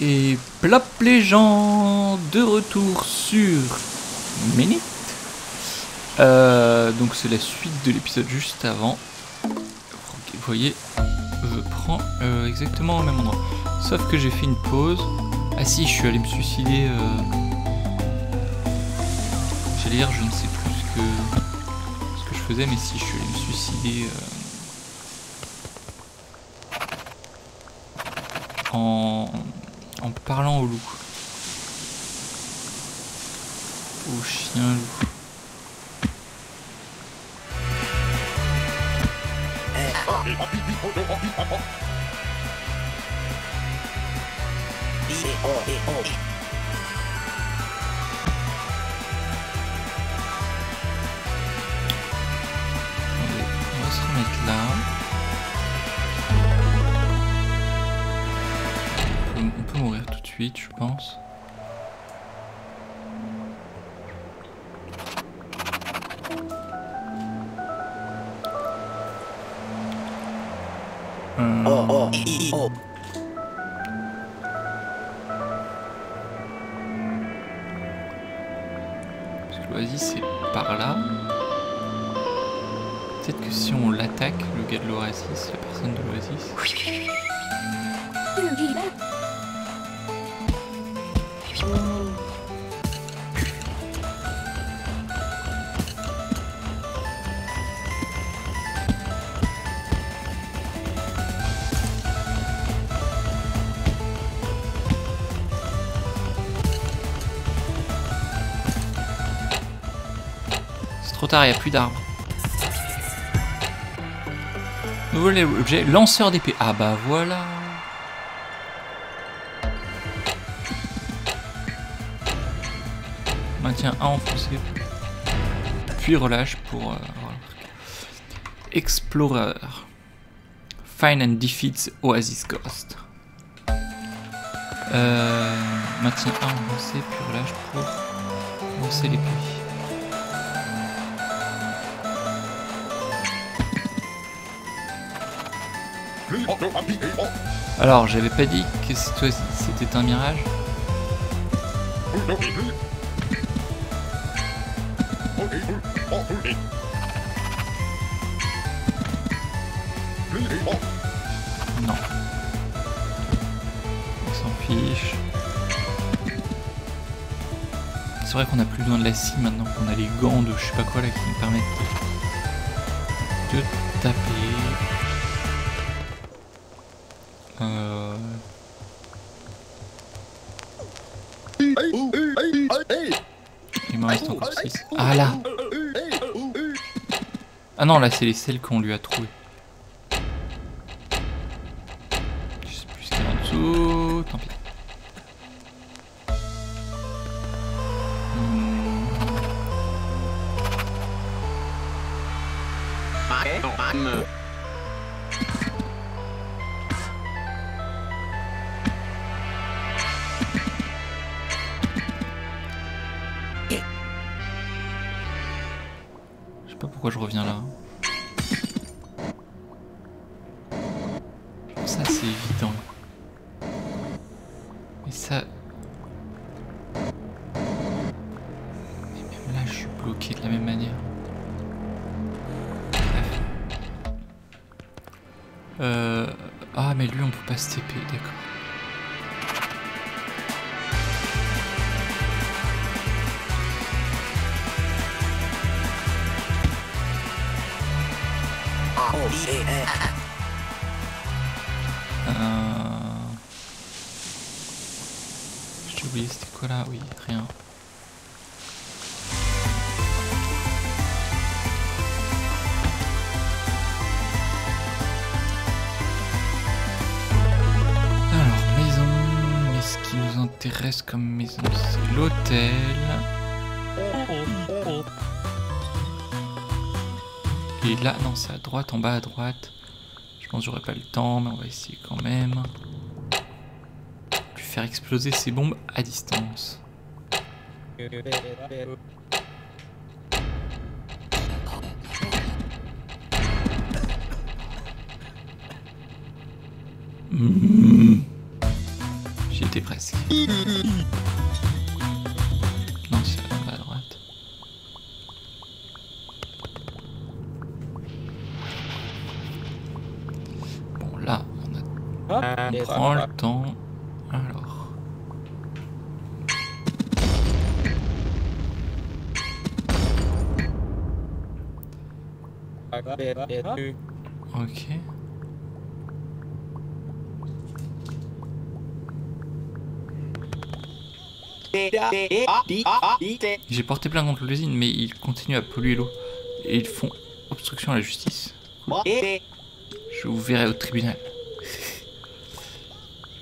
Et plop les gens de retour sur Minute. Euh, donc c'est la suite de l'épisode juste avant. Vous voyez, je prends euh, exactement au même endroit. Sauf que j'ai fait une pause. Ah si, je suis allé me suicider. Euh... J'allais dire, je ne sais plus ce que, ce que je faisais, mais si, je suis allé me suicider. Euh, en, en parlant au loup. Au chien loup. L'oasis, la personne de l'oasis. C'est trop tard, il n'y a plus d'arbres. Nouveau objet, lanceur d'épée. Ah bah voilà. Maintien A enfoncé. Puis relâche pour... euh. Explorer. Find and defeats Oasis Ghost. Euh, maintien A enfoncé, puis relâche pour lancer l'épée. Alors, j'avais pas dit que c'était un mirage Non. On s'en fiche. C'est vrai qu'on a plus besoin de la scie maintenant qu'on a les gants de je sais pas quoi là qui nous permettent Il m'en reste encore 6. Ah là Ah non, là c'est les celles qu'on lui a trouvées. Et là, non, c'est à droite, en bas à droite. Je pense que j'aurai pas le temps, mais on va essayer quand même. Puis faire exploser ces bombes à distance. Mmh. J'ai évité presque. A... on prend le temps. Alors. Ok. J'ai porté plainte contre l'usine, mais ils continuent à polluer l'eau. Et ils font obstruction à la justice. Je vous verrai au tribunal.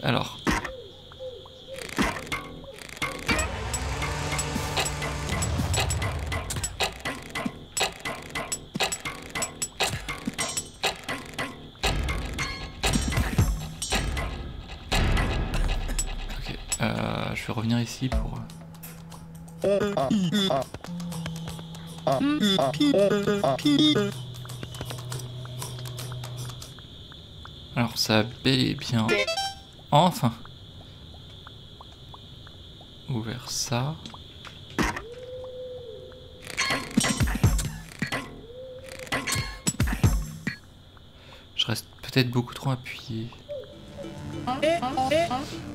Alors. Ok, euh, je vais revenir ici pour... Alors ça a bien... Enfin Ouvert ça. Je reste peut-être beaucoup trop appuyé.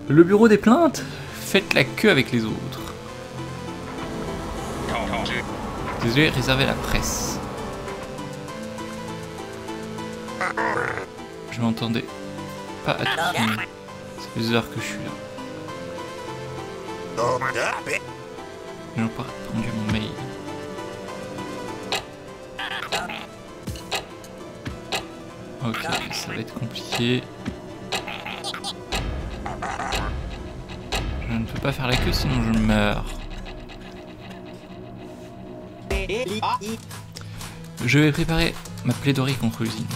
Le bureau des plaintes? Faites la queue avec les autres. Désolé, réservé à la presse. Je m'entendais pas à tout. Des heures que je suis là. Ils n'ont pas répondu à mon mail. Ok, ça va être compliqué. Je ne peux pas faire la queue sinon je meurs. Je vais préparer ma plaidoirie contre l'usine.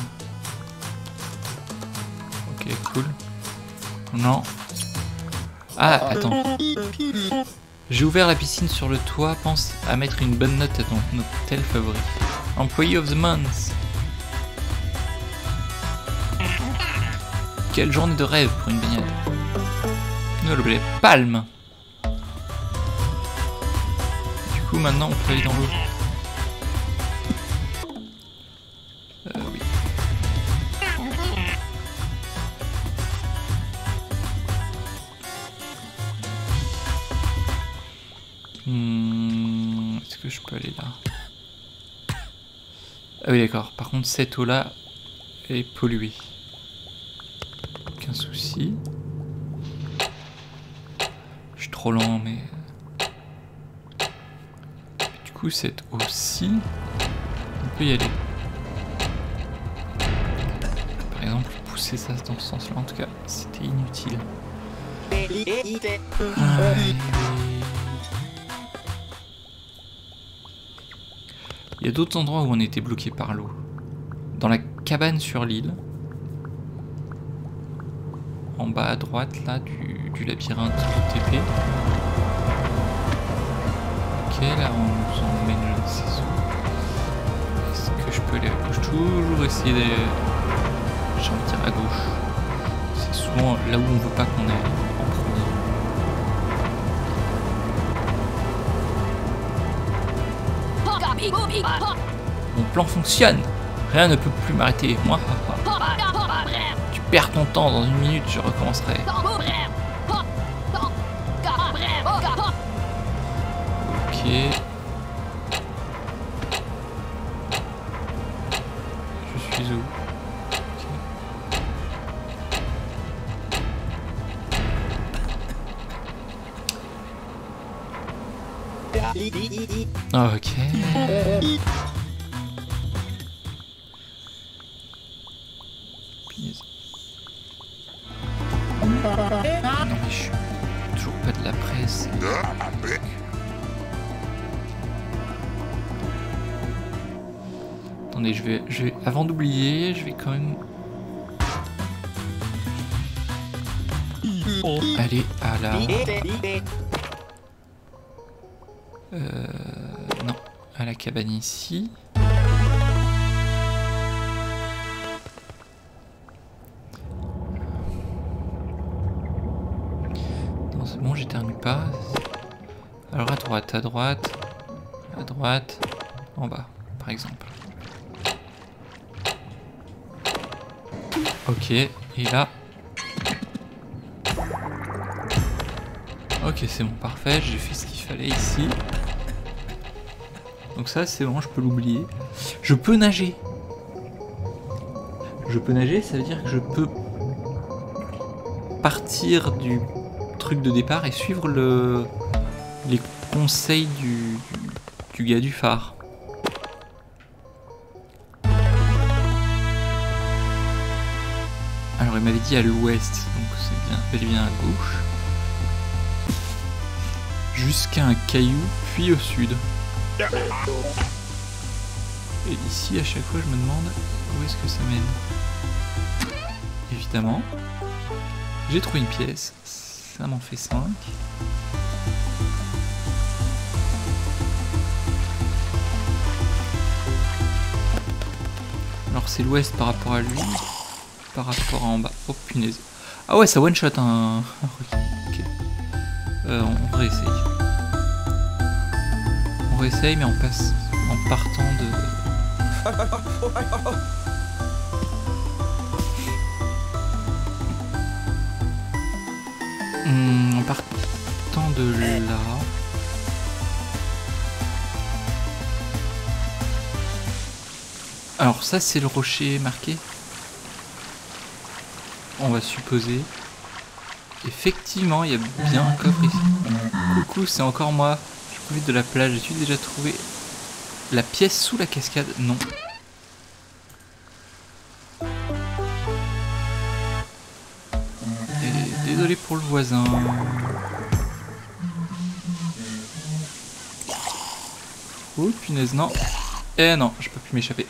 Ok, cool. Non. Ah, attends. J'ai ouvert la piscine sur le toit. Pense à mettre une bonne note à ton hôtel favori. Employee of the month. Quelle journée de rêve pour une baignade. Ne l'oubliez, palme. Du coup, maintenant, on peut aller dans l'eau. Ah oui, d'accord. Par contre, cette eau-là est polluée. Aucun souci. Je suis trop lent, mais... Du coup, cette eau-ci, on peut y aller. Par exemple, pousser ça dans ce sens-là, en tout cas, c'était inutile. Il y a d'autres endroits où on était bloqué par l'eau. Dans la cabane sur l'île. En bas à droite, là, du, du labyrinthe du TP. Ok, là, on nous emmène je ne sais. Est-ce que je peux aller à gauche? Toujours essayer d'aller, j'ai envie de dire, à gauche. C'est souvent là où on veut pas qu'on aille Mon plan fonctionne. Rien ne peut plus m'arrêter. Moi, tu perds ton temps. Dans une minute, je recommencerai. Ok. Je suis où? Ok. Cabane ici. c'est bon, j'éternue pas. Alors à droite, à droite, à droite, en bas, par exemple. Ok, et là. C'est bon, je peux l'oublier. Je peux nager. Je peux nager, ça veut dire que je peux partir du truc de départ et suivre le, les conseils du, gars du phare. Alors il m'avait dit à l'ouest, donc c'est bien, et bien à gauche. Jusqu'à un caillou, puis au sud. Et ici, à chaque fois, je me demande où est-ce que ça mène. Évidemment, j'ai trouvé une pièce, ça m'en fait 5. Alors c'est l'ouest par rapport à lui, par rapport à en bas. Oh punaise. Ah ouais, ça one shot un. ok. Euh, on réessaye. On réessaye, mais on passe en partant de. Hmm, en partant de là. Alors ça c'est le rocher marqué. On va supposer. Effectivement, il y a bien un coffre ici. Coucou, c'est encore moi. De la plage. J'ai-tu déjà trouvé la pièce sous la cascade? Non. Et désolé pour le voisin. Oh punaise, non. Eh non, je peux plus m'échapper.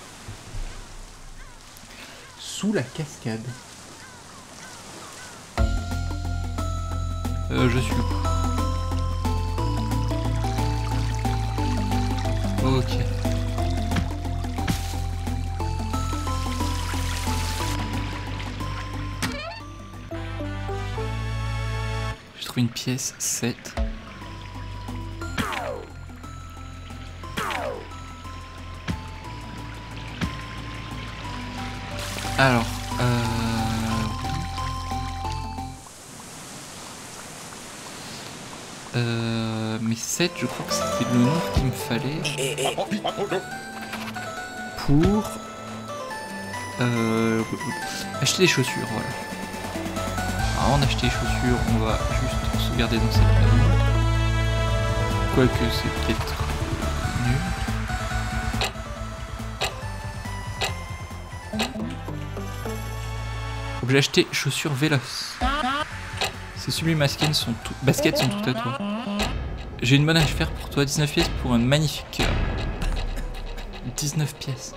Sous la cascade. Euh, je suis où? Ok. J'ai trouvé une pièce 7. Alors, 7, je crois que c'était le nombre qu'il me fallait pour euh, acheter des chaussures. Voilà. Avant d'acheter les chaussures, on va juste sauvegarder dans cette maison. Quoique c'est peut-être nul. J'ai acheté chaussures véloces. Ces sublimes baskets sont, tout, baskets sont tout à toi. J'ai une bonne affaire pour toi, 19 pièces pour un magnifique cœur. 19 pièces.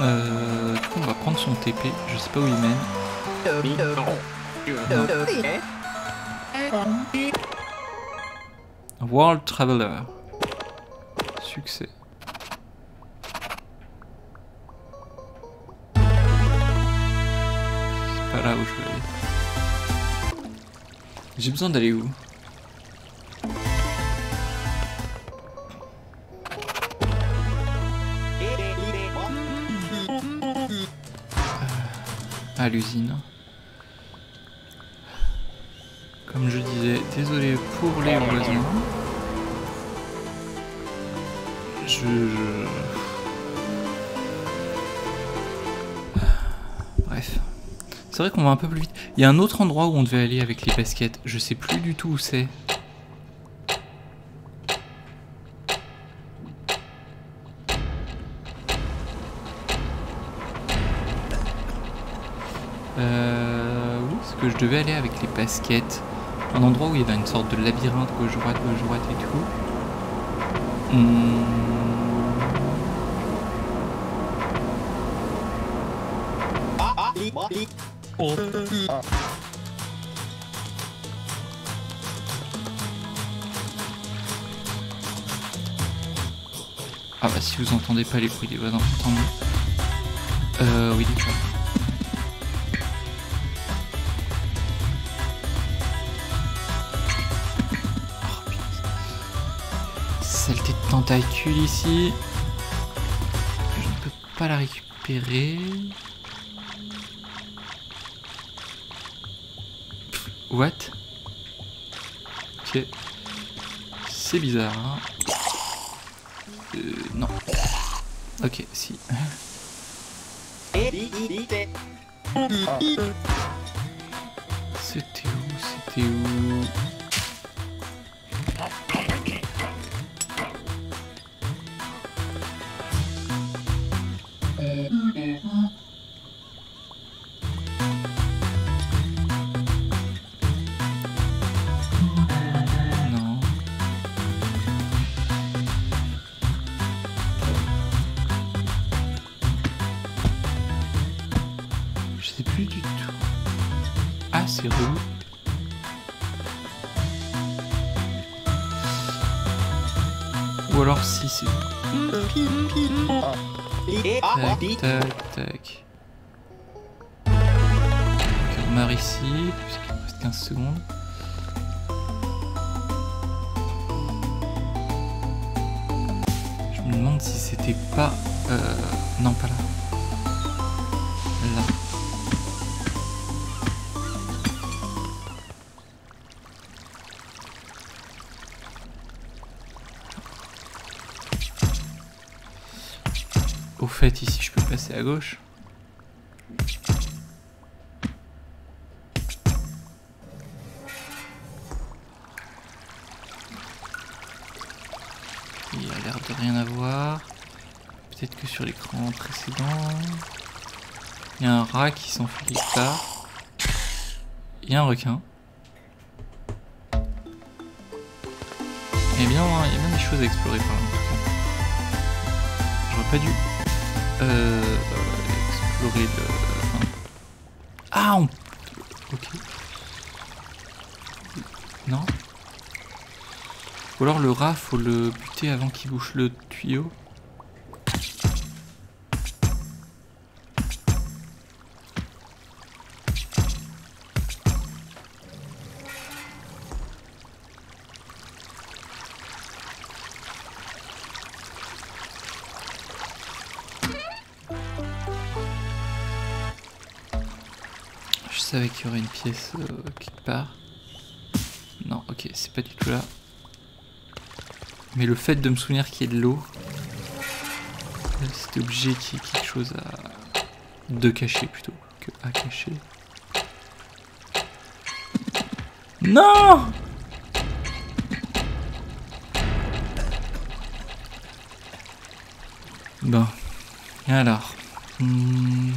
Euh, du coup, on va prendre son TP, je sais pas où il mène. World Traveler. Succès. C'est pas là où je veux aller. J'ai besoin d'aller où? À l'usine. Comme je disais, désolé pour les voisins. Je- C'est vrai qu'on va un peu plus vite. Il y a un autre endroit où on devait aller avec les baskets. Je sais plus du tout où c'est. Euh, où est-ce que je devais aller avec les baskets? Un endroit où il y avait une sorte de labyrinthe gauche-droite, gauche-droite et tout. Ah. bah si vous entendez pas les bruits des voisins, Euh oui d'accord. Saleté de tentacule ici. Je ne peux pas la récupérer. What? Ok. C'est bizarre. Hein. Euh, non. Ok, si. C'était où C'était où? Tac, tac, on meurt ici, puisqu'il reste 15 secondes. Gauche. Il a l'air de rien avoir. Peut-être que sur l'écran précédent... Il y a un rat qui s'enfuit quelque part. Il y a un requin. Il a bien, il y a bien des choses à explorer par là. J'aurais pas dû euh, explorer le... Ah on... Ok. Non Ou alors le rat, faut le buter avant qu'il bouche le tuyau y aurait une pièce euh, quelque part. Non, ok, c'est pas du tout là. Mais le fait de me souvenir qu'il y ait de l'eau, c'était obligé qu'il y ait quelque chose à... de cacher plutôt que à cacher. Non Bon. Alors? Hmm.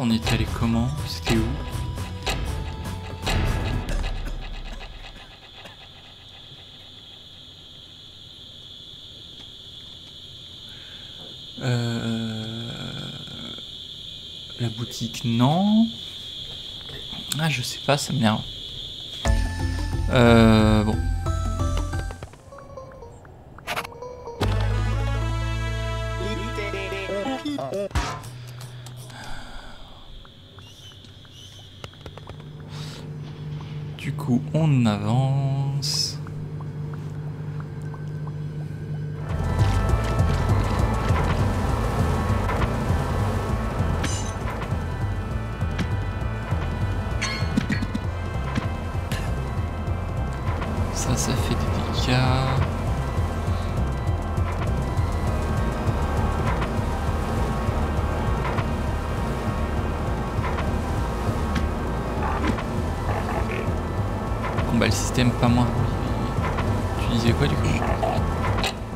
On est allé comment? C'était où? Euh... La boutique, non. Ah, je sais pas, ça m'énerve. ça fait des dégâts. Combat le système, pas moins. Tu disais quoi du coup?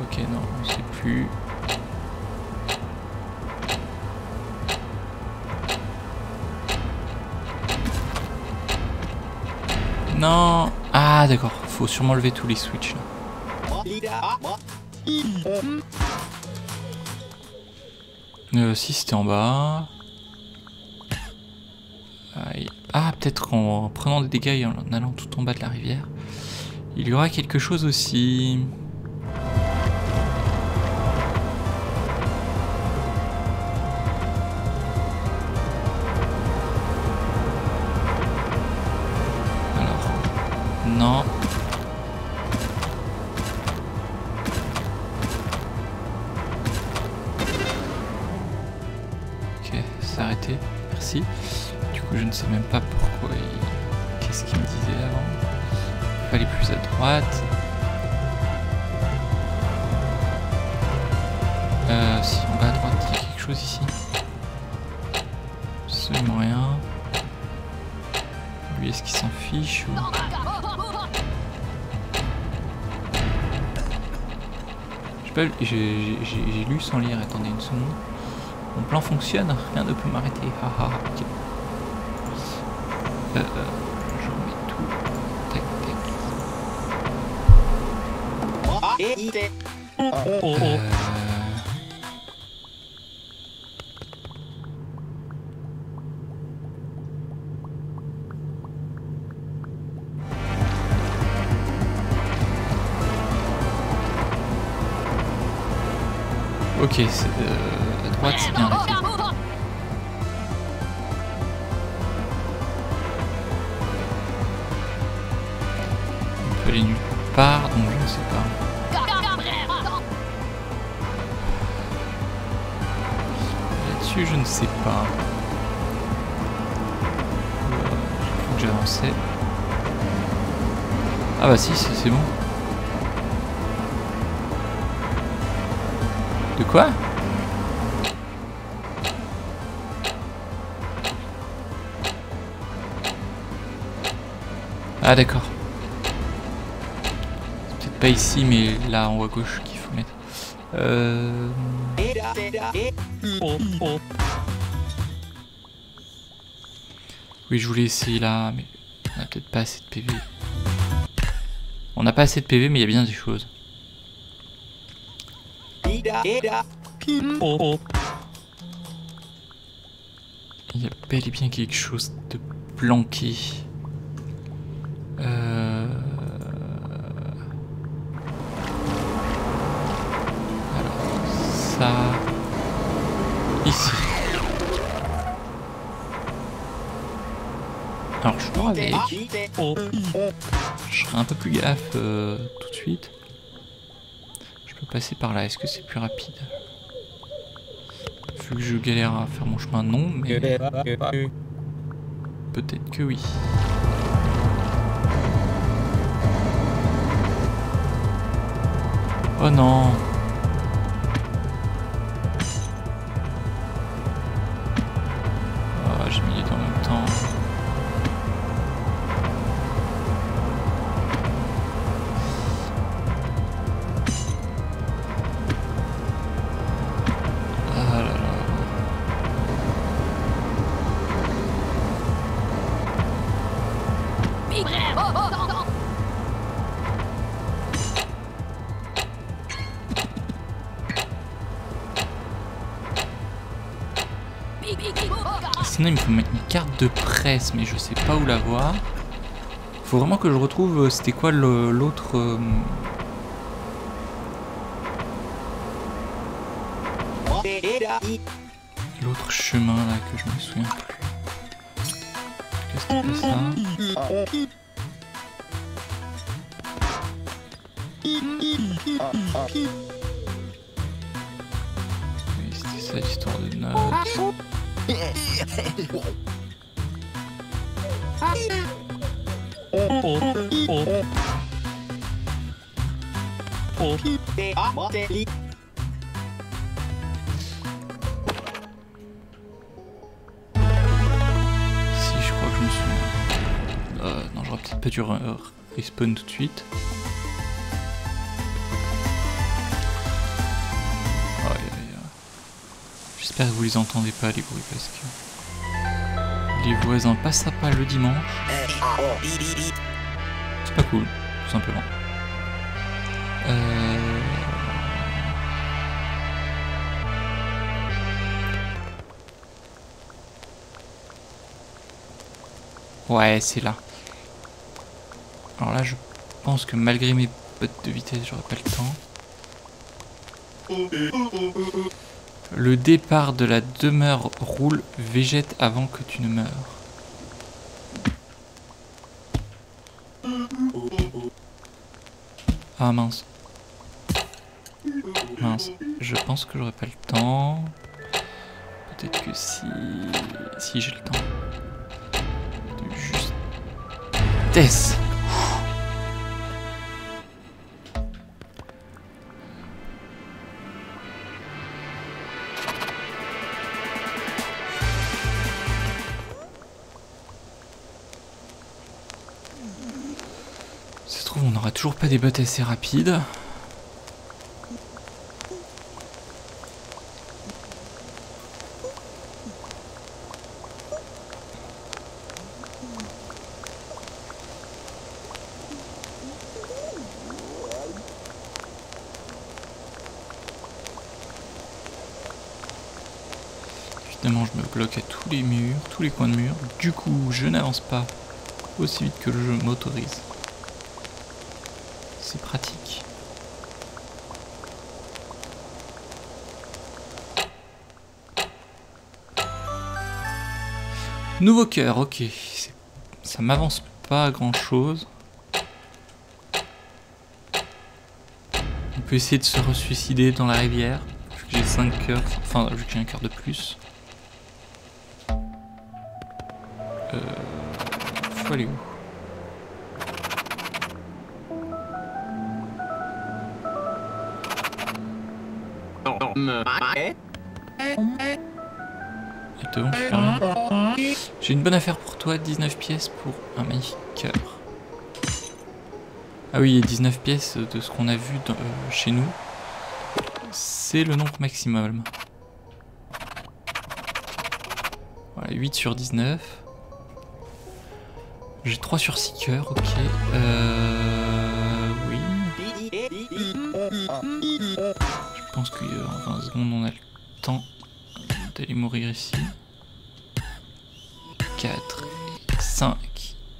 Ok, non, je sais plus. Faut sûrement lever tous les switches là. Euh, si c'était en bas. Ah, peut-être qu'en prenant des dégâts et en allant tout en bas de la rivière, il y aura quelque chose aussi. Euh, si en bas à droite, il y a quelque chose ici. Absolument rien. Lui, est-ce qu'il s'en fiche ou... J'ai lu sans lire, attendez une seconde. Mon plan fonctionne, rien ne peut m'arrêter. Haha, ok. Euh, euh, je remets tout. Tac, tac. Euh... Ok, c'est, euh, à droite c'est bien. On peut aller nulle part, donc je ne sais pas. Là-dessus, je ne sais pas. J'ai cru que j'avançais. Ah bah si, c'est c'est bon. Quoi Ah d'accord. C'est peut-être pas ici, mais là en haut à gauche qu'il faut mettre. Euh... Oui, je voulais essayer là, mais on a peut-être pas assez de PV. On n'a pas assez de PV, mais il y a bien des choses. Il y a bel et bien quelque chose de planqué. Euh... Alors, ça... Ici. Alors, je crois avec... Je serai un peu plus gaffe euh, tout de suite. Passer par là. Est-ce que c'est plus rapide? Vu que je galère à faire mon chemin, non, mais... Peut-être que oui. Oh non Sinon, il me faut mettre une carte de presse, mais je sais pas où la voir. Faut vraiment que je retrouve. euh, C'était quoi l'autre. euh, L'autre chemin là que je me souviens plus. Qu'est-ce que c'était ça? Oui, c'était ça l'histoire de notes. Si, je crois que je me souviens. Euh, non, j'aurais peut-être pas dû re- respawn tout de suite. J'espère que vous les entendez pas les bruits parce que les voisins passent à pas le dimanche. C'est pas cool, tout simplement. Euh... Ouais, c'est là. Alors là, je pense que malgré mes bottes de vitesse, j'aurais pas le temps. Le départ de la demeure roule, végète avant que tu ne meurs. Ah mince. Mince. Je pense que j'aurais pas le temps. Peut-être que si... Si j'ai le temps. justesse. Toujours pas des bottes assez rapides. Évidemment, je me bloque à tous les murs, tous les coins de mur. Du coup, je n'avance pas aussi vite que le jeu m'autorise. Pratique. Nouveau cœur, ok. Ça m'avance pas grand chose. On peut essayer de se ressuicider dans la rivière. J'ai 5 cœurs, enfin vu que j'ai un cœur de plus. Euh, faut aller où? J'ai une bonne affaire pour toi, 19 pièces pour un magnifique cœur. Ah oui, 19 pièces de ce qu'on a vu euh, chez nous. C'est le nombre maximum. Voilà, 8 sur 19. J'ai 3 sur 6 cœurs, ok. Euh... qu'en 20 secondes on a le temps d'aller mourir ici? 4 et 5.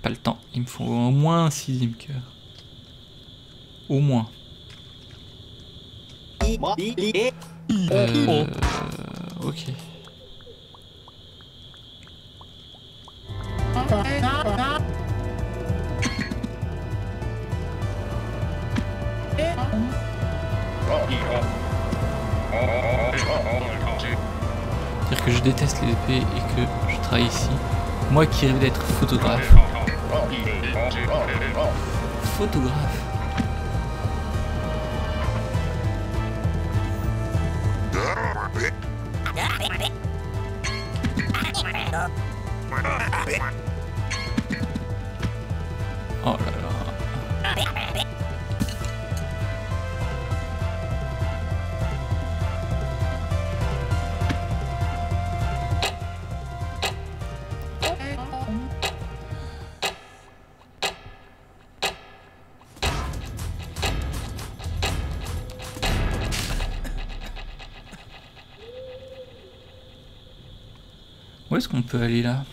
Pas le temps. Il me faut au moins un sixième cœur. Au moins. Euh, ok. Déteste les épées et que je travaille ici. Moi qui rêve d'être photographe. Photographe. Oh là là. Qu'on peut aller là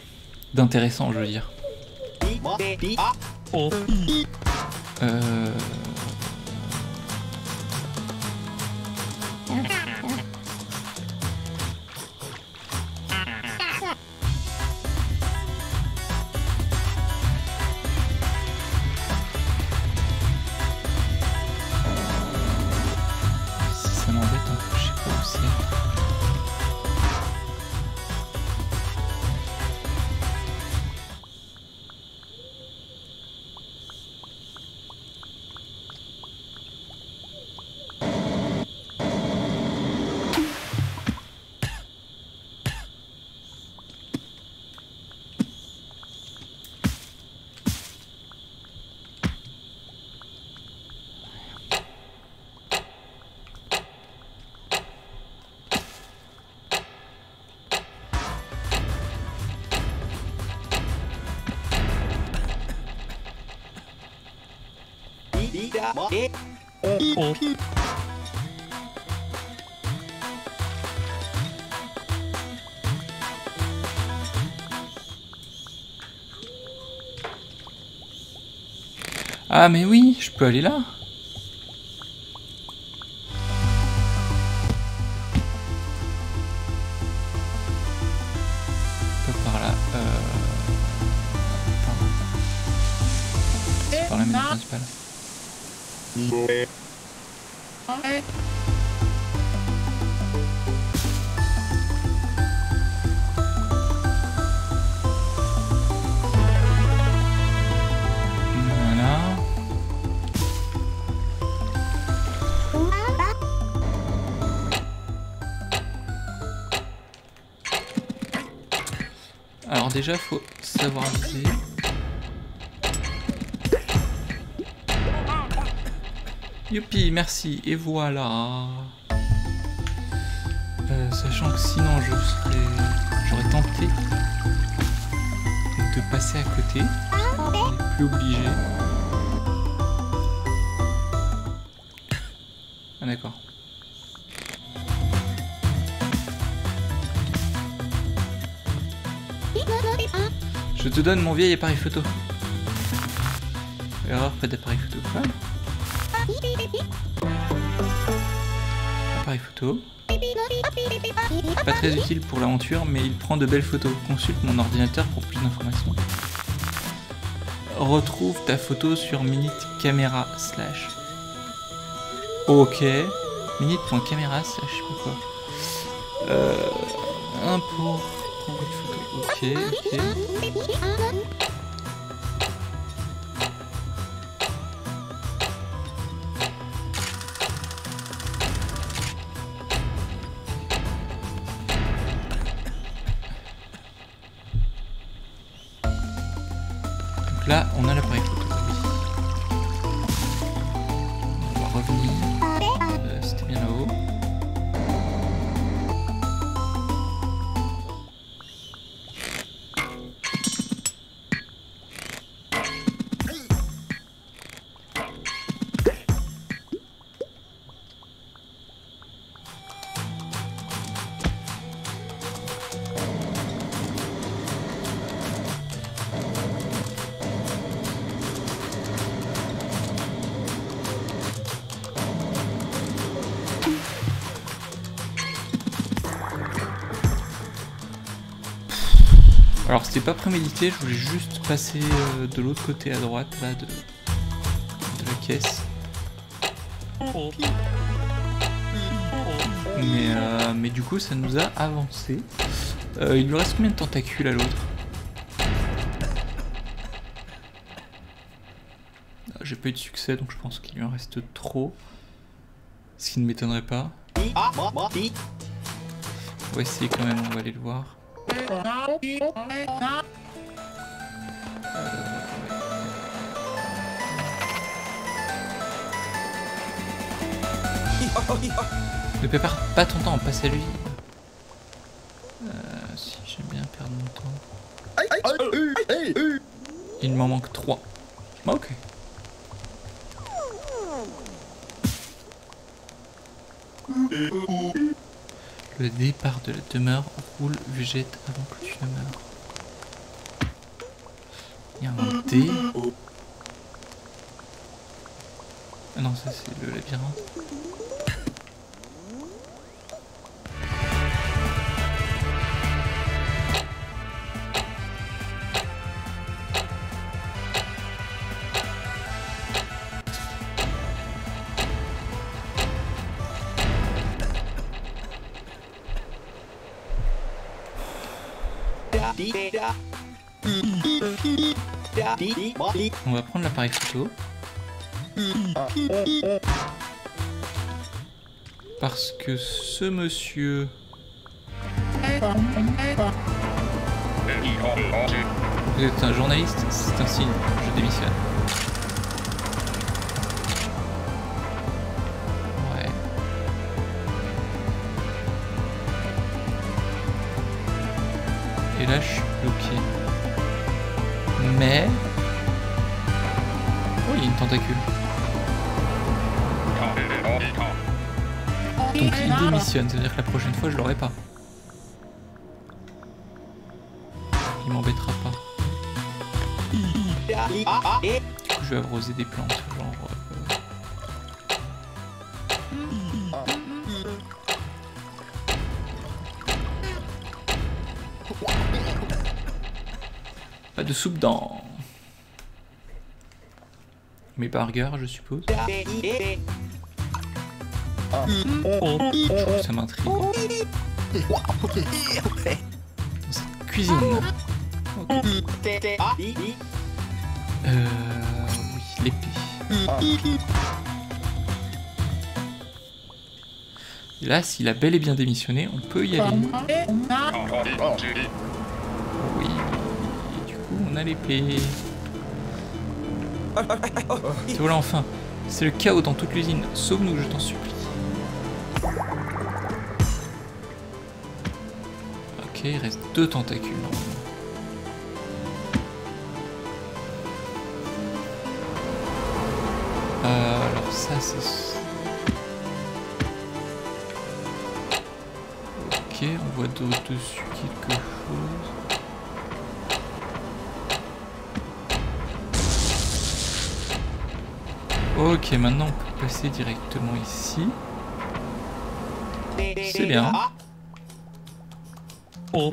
D'intéressant, je veux dire. Euh... Ah mais oui, je peux aller là déjà, faut savoir viser. Youpi, merci. Et voilà. Euh, sachant que sinon, je serais, j'aurais tenté de passer à côté. On n'est plus obligé. Donne mon vieil appareil photo. Erreur, pas d'appareil photo. Quoi Appareil photo. Pas très utile pour l'aventure, mais il prend de belles photos. Consulte mon ordinateur pour plus d'informations. Retrouve ta photo sur minute camera slash. Ok. Minute.camera slash je sais pas quoi. Euh, un pour prendre une photo. Ok, ok. Pas prémédité, je voulais juste passer euh, de l'autre côté à droite là de, de la caisse. Mais, euh, mais du coup ça nous a avancé. Euh, il lui reste combien de tentacules à l'autre? Ah, J'ai pas eu de succès donc je pense qu'il lui en reste trop. Ce qui ne m'étonnerait pas. On va essayer quand même, on va aller le voir. Ne prépare pas ton temps, passe à lui. Euh, si j'aime bien perdre mon temps. Il m'en manque 3. Ok. Le départ de la demeure roule végète avant que tu ne meurs. Il y a un dé. Ah non, ça c'est le labyrinthe. On va prendre l'appareil photo. Parce que ce monsieur... Vous êtes un journaliste C'est un signe. Je démissionne. Ouais. Et là, je suis Donc il démissionne, ça veut dire que la prochaine fois je l'aurai pas. Il m'embêtera pas. Du coup je vais arroser des plantes, genre... euh, Pas de soupe dans... Mes burgers, je suppose. Ça m'intrigue. Dans cette cuisine. Euh, oui, l'épée. Là, s'il a bel et bien démissionné, on peut y aller. Oui. Et du coup, on a l'épée. Te voilà enfin. C'est le chaos dans toute l'usine. Sauve-nous, je t'en supplie. Ok, il reste deux tentacules. Euh, alors ça, c'est... Ok, on voit au-dessus quelque chose. Ok, maintenant on peut passer directement ici. C'est bien. Euh,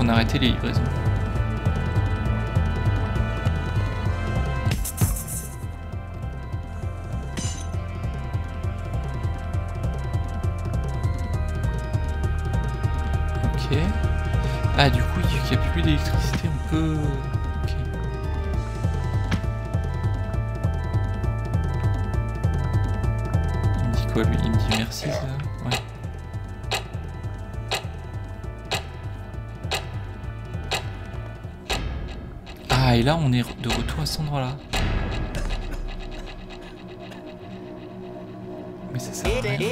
qu'on a arrêté les livraisons. À cet endroit-là. Mais ça sert à rien.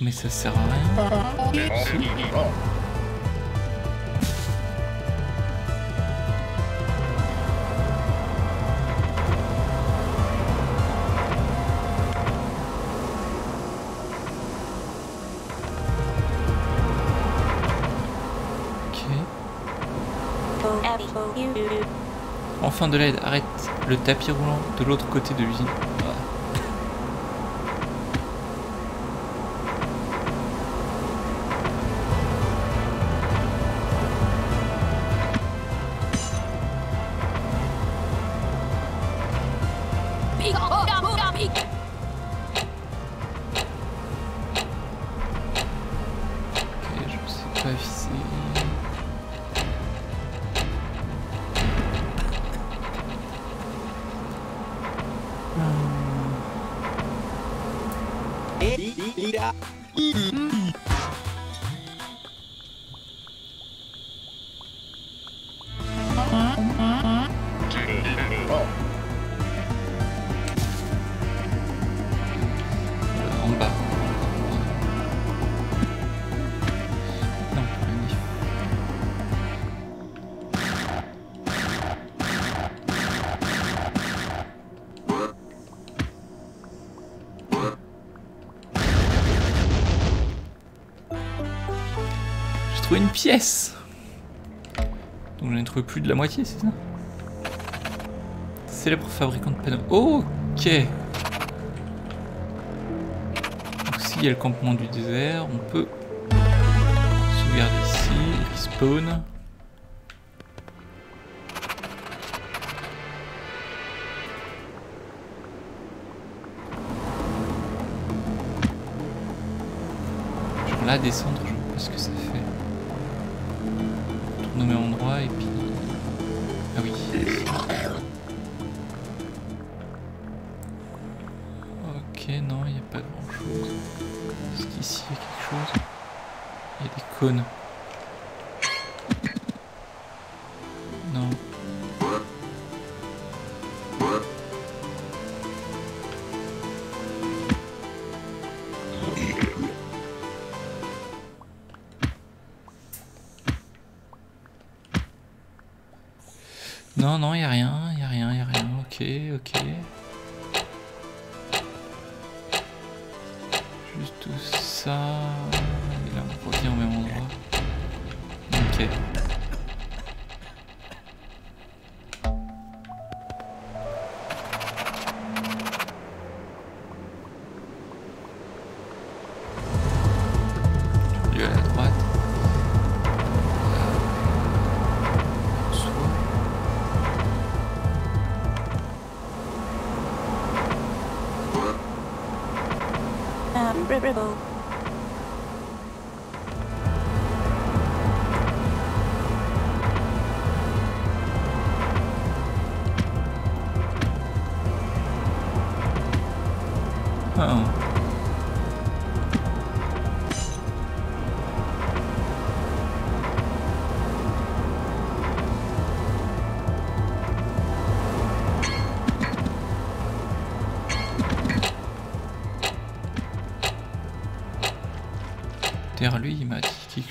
Mais ça sert à rien. De l'aide, arrête le tapis roulant de l'autre côté de l'usine. Une pièce Donc j'en ai trouvé plus de la moitié, c'est ça? Célèbre fabricant de panneaux. Ok Donc s'il y a le campement du désert, on peut sauvegarder ici, respawn. Genre là, descendre, Il river.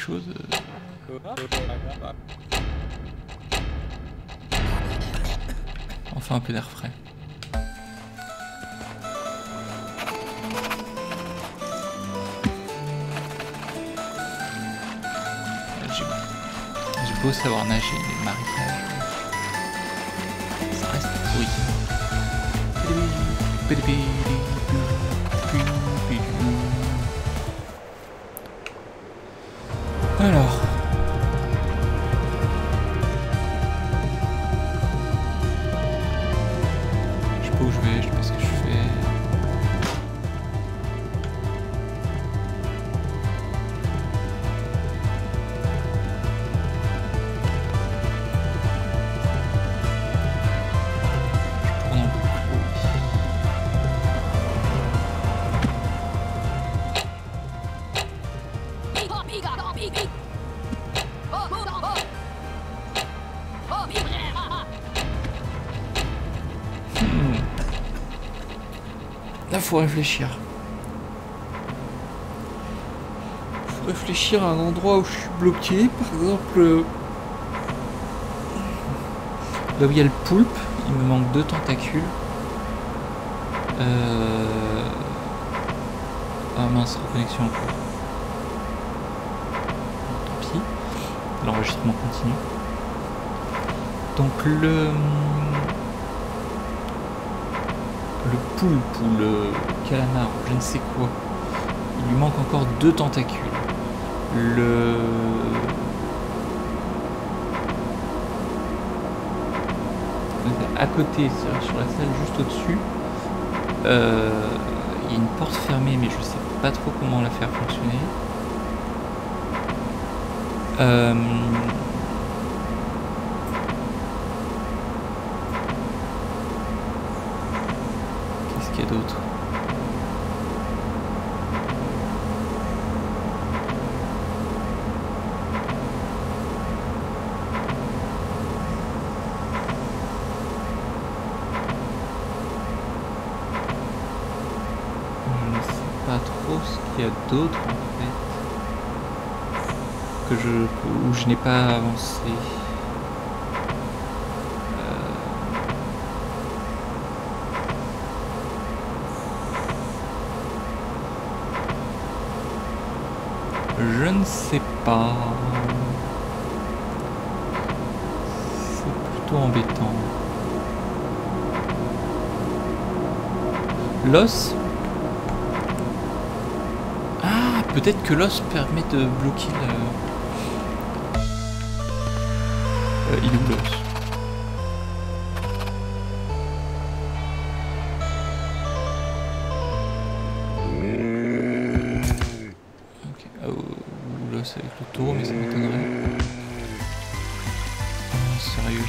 Euh, Enfin, un peu d'air frais. J'ai j'ai beau savoir nager, les maritages, ça reste pourri. Faut réfléchir. Faut réfléchir à un endroit où je suis bloqué. Par exemple, euh, là où il y a le poulpe, il me manque deux tentacules. Euh... Ah mince, reconnexion. Tant pis. L'enregistrement continue. Donc le le poulpe ou le calamar, je ne sais quoi. Il lui manque encore deux tentacules. Le à côté, sur la salle juste au-dessus, euh, il y a une porte fermée, mais je sais pas trop comment la faire fonctionner. Euh, Qu'est-ce qu'il y a Je ne sais pas trop ce qu'il y a d'autre en fait. Que je, où je n'ai pas avancé. Je ne sais pas. C'est plutôt embêtant. L'os? Ah, peut-être que l'os permet de bloquer le... Euh, il est l'os? Mais ça m'étonnerait. Oh, sérieux.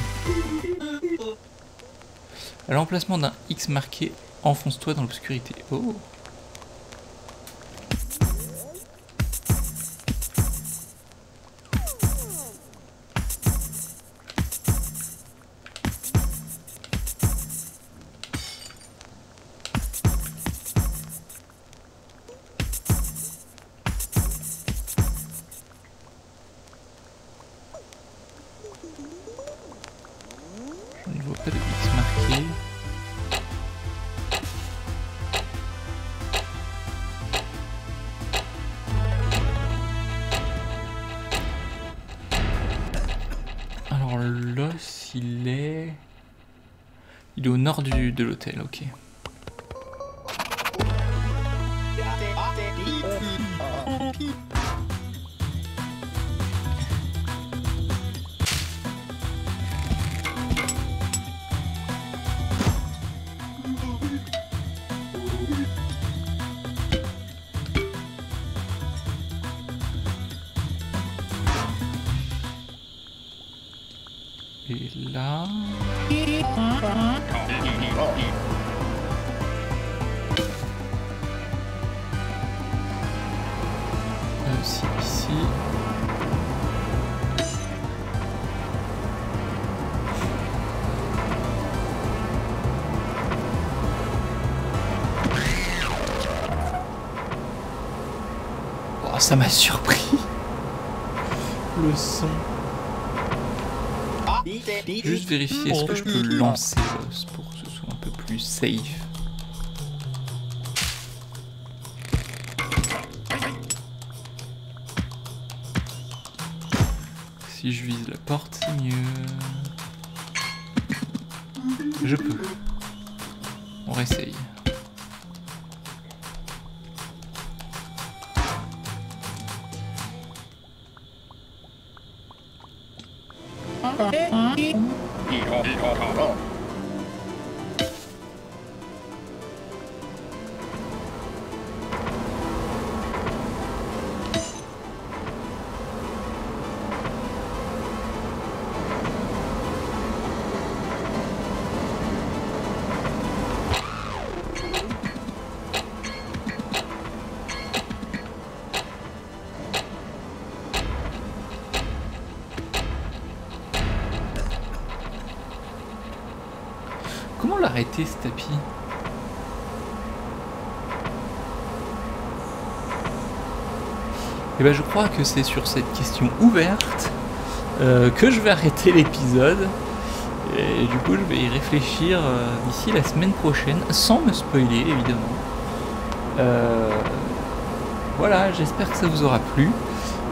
L'emplacement d'un X marqué, enfonce-toi dans l'obscurité. Oh Il est au nord du, de l'hôtel, ok. Ça m'a surpris. Le son. Juste vérifier est-ce que je peux lancer l'os pour que ce soit un peu plus safe. Si je vise la porte, c'est mieux. Je peux. On réessaye. Ce tapis Eh ben je crois que c'est sur cette question ouverte euh, que je vais arrêter l'épisode. Et du coup je vais y réfléchir euh, d'ici la semaine prochaine, sans me spoiler évidemment. Euh, voilà, j'espère que ça vous aura plu.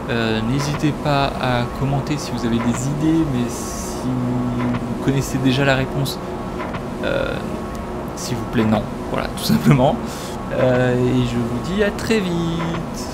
Euh, N'hésitez pas à commenter si vous avez des idées, mais si vous connaissez déjà la réponse, s'il vous plaît, non. Voilà, tout simplement. Euh, et je vous dis à très vite.